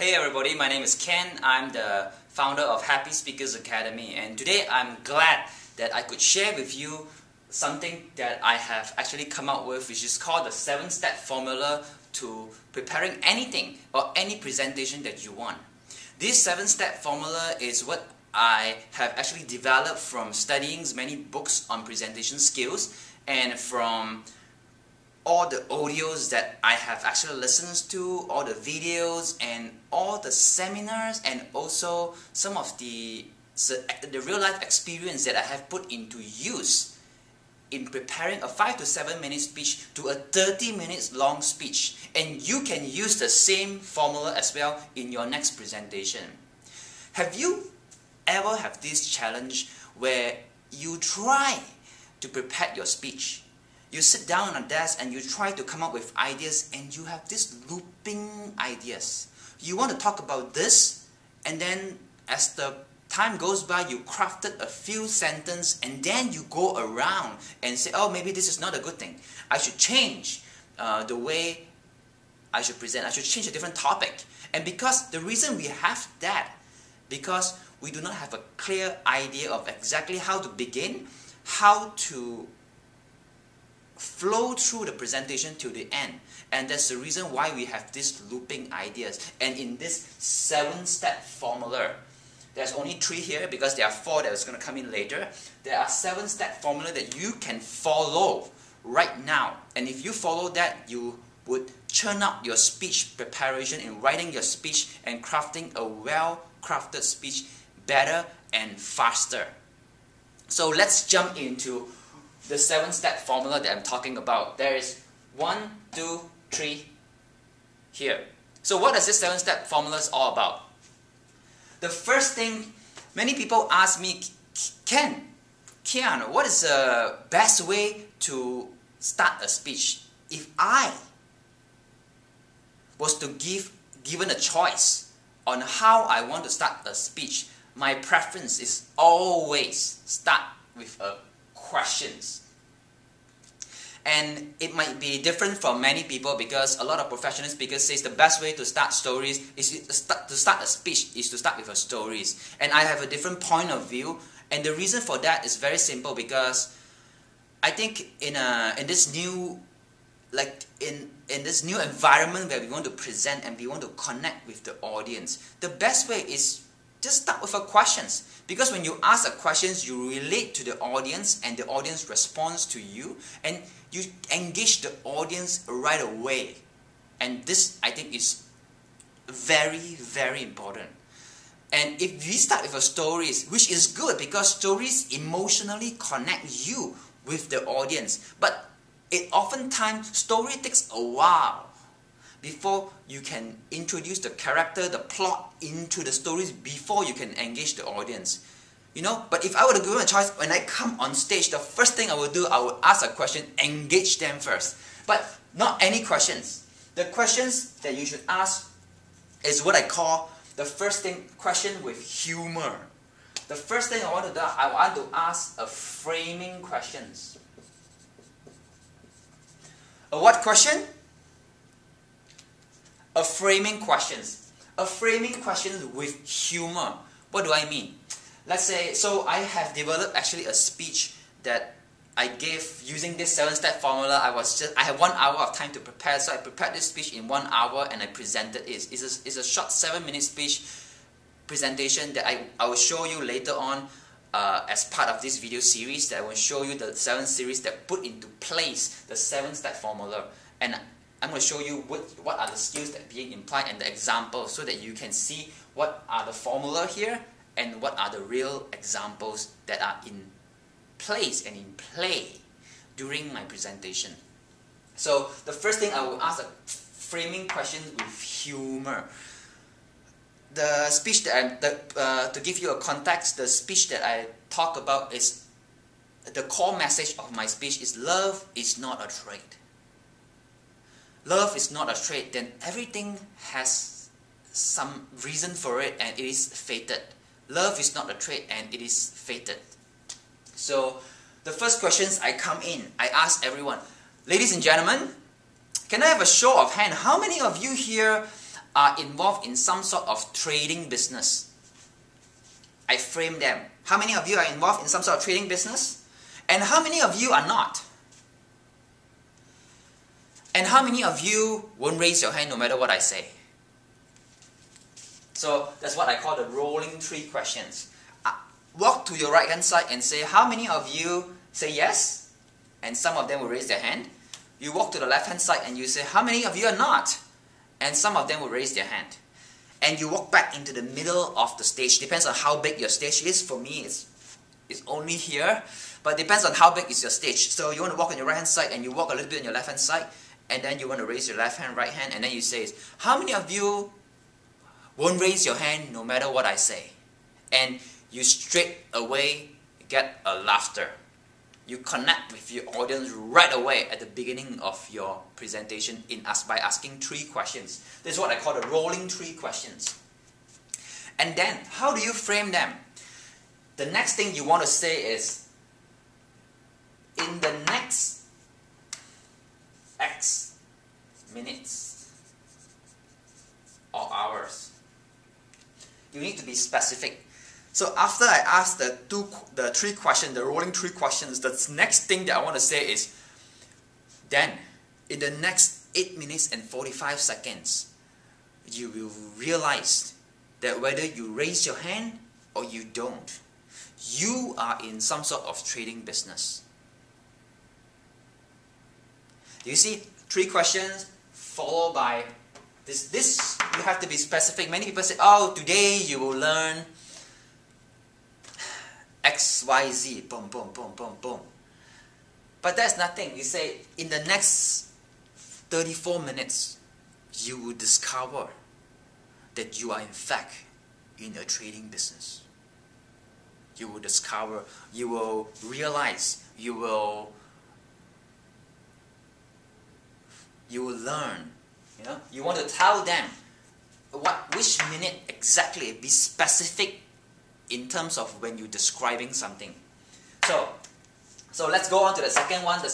Hey everybody, my name is Ken. I'm the founder of Happy Speakers Academy and today I'm glad that I could share with you something that I have actually come up with which is called the 7-step formula to preparing anything or any presentation that you want. This 7-step formula is what I have actually developed from studying many books on presentation skills and from all the audios that I have actually listened to, all the videos and all the seminars and also some of the, the real life experience that I have put into use in preparing a 5 to 7 minute speech to a 30 minutes long speech and you can use the same formula as well in your next presentation. Have you ever have this challenge where you try to prepare your speech you sit down on a desk and you try to come up with ideas and you have this looping ideas. You want to talk about this and then as the time goes by you crafted a few sentences and then you go around and say oh maybe this is not a good thing. I should change uh, the way I should present. I should change a different topic. And because the reason we have that because we do not have a clear idea of exactly how to begin, how to flow through the presentation to the end. And that's the reason why we have these looping ideas. And in this seven-step formula, there's only three here because there are four that's going to come in later. There are seven-step formula that you can follow right now. And if you follow that, you would churn up your speech preparation in writing your speech and crafting a well-crafted speech better and faster. So let's jump into the seven step formula that I'm talking about. There is one, two, three here. So what is this seven step formula is all about? The first thing many people ask me, Ken, Kian, what is the best way to start a speech? If I was to give given a choice on how I want to start a speech, my preference is always start with a questions. And it might be different from many people because a lot of professional speakers says the best way to start stories is to start, to start a speech is to start with a stories. And I have a different point of view. And the reason for that is very simple because I think in a in this new like in in this new environment where we want to present and we want to connect with the audience, the best way is just start with a questions. Because when you ask a questions, you relate to the audience and the audience responds to you and you engage the audience right away. And this, I think, is very, very important. And if we start with a stories, which is good because stories emotionally connect you with the audience. But it oftentimes, story takes a while before you can introduce the character, the plot into the stories before you can engage the audience. You know, but if I were to give them a choice, when I come on stage, the first thing I will do, I will ask a question, engage them first. But not any questions. The questions that you should ask is what I call the first thing, question with humor. The first thing I want to do, I want to ask a framing questions. A what question? A framing questions. A framing questions with humor. What do I mean? Let's say, so I have developed actually a speech that I gave using this seven-step formula. I was just I had one hour of time to prepare, so I prepared this speech in one hour and I presented it. It's a, it's a short seven-minute speech presentation that I, I will show you later on uh, as part of this video series that I will show you the seven series that put into place the seven-step formula. And I'm going to show you what, what are the skills that being implied and the examples so that you can see what are the formula here and what are the real examples that are in place and in play during my presentation. So the first thing I will ask a framing question with humor. The speech that I'm, the, uh, to give you a context, the speech that I talk about is, the core message of my speech is love is not a trait love is not a trait, then everything has some reason for it and it is fated. Love is not a trait and it is fated. So the first questions I come in, I ask everyone, ladies and gentlemen, can I have a show of hand? How many of you here are involved in some sort of trading business. I frame them. How many of you are involved in some sort of trading business? And how many of you are not? And how many of you won't raise your hand no matter what I say? So that's what I call the rolling three questions. Uh, walk to your right hand side and say, how many of you say yes? And some of them will raise their hand. You walk to the left hand side and you say, how many of you are not? And some of them will raise their hand. And you walk back into the middle of the stage. Depends on how big your stage is. For me, it's, it's only here. But depends on how big is your stage. So you want to walk on your right hand side and you walk a little bit on your left hand side and then you want to raise your left hand, right hand, and then you say, How many of you won't raise your hand no matter what I say? And you straight away get a laughter. You connect with your audience right away at the beginning of your presentation in us by asking three questions. This is what I call the rolling three questions. And then, how do you frame them? The next thing you want to say is, in the next X minutes or hours. You need to be specific. So after I ask the two, the three questions, the rolling three questions, the next thing that I want to say is, then in the next 8 minutes and 45 seconds, you will realize that whether you raise your hand or you don't, you are in some sort of trading business. Do you see three questions followed by this? This you have to be specific. Many people say, "Oh, today you will learn X, Y, Z." Boom, boom, boom, boom, boom. But that's nothing. You say in the next 34 minutes, you will discover that you are in fact in a trading business. You will discover, you will realize, you will you will learn. You know, you want to tell them what which minute exactly. Be specific in terms of when you're describing something. So, so let's go on to the second one. The